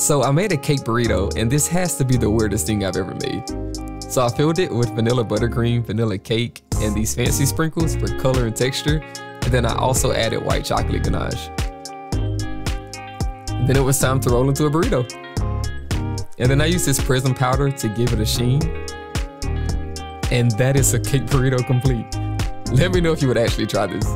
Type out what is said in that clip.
So I made a cake burrito, and this has to be the weirdest thing I've ever made. So I filled it with vanilla buttercream, vanilla cake, and these fancy sprinkles for color and texture. And then I also added white chocolate ganache. And then it was time to roll into a burrito. And then I used this prism powder to give it a sheen. And that is a cake burrito complete. Let me know if you would actually try this.